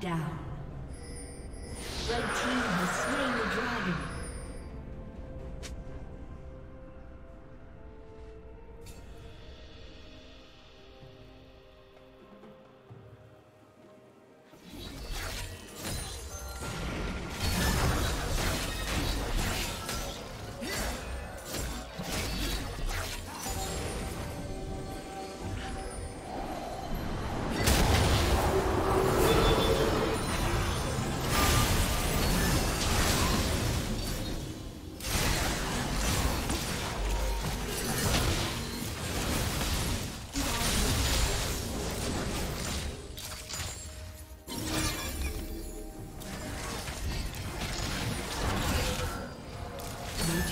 down. Red team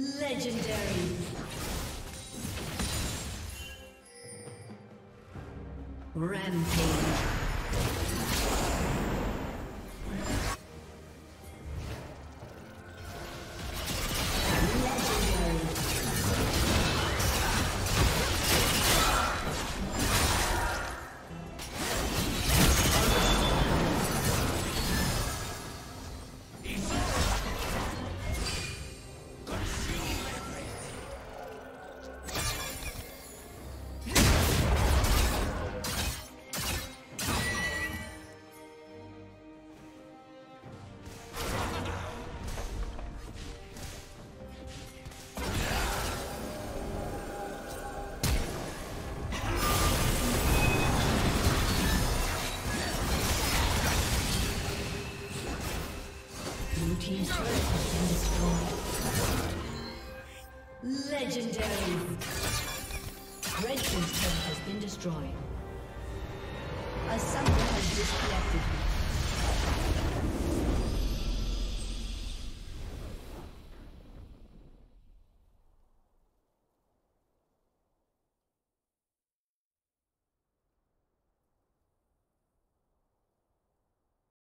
Legendary. Rampage. Legendary. Red Team's turret has been destroyed. A summoner has disconnected.